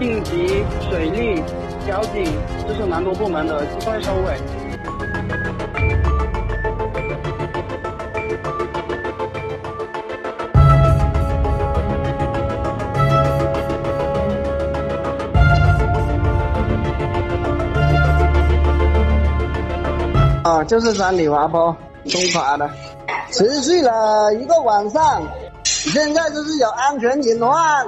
应急、水利交警，这是南都部门的机关收尾。啊，就是山里滑坡冲垮的，持续了一个晚上，现在就是有安全隐患。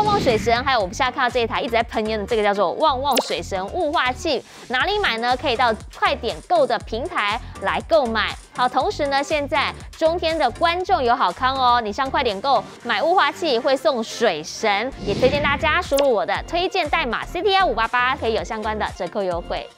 旺旺水神，还有我们现在看到这一台一直在喷烟的这个叫做旺旺水神雾化器，哪里买呢？可以到快点购的平台来购买。好，同时呢，现在中天的观众有好康哦，你上快点购买雾化器会送水神，也推荐大家输入我的推荐代码 C T I 五八八，可以有相关的折扣优惠。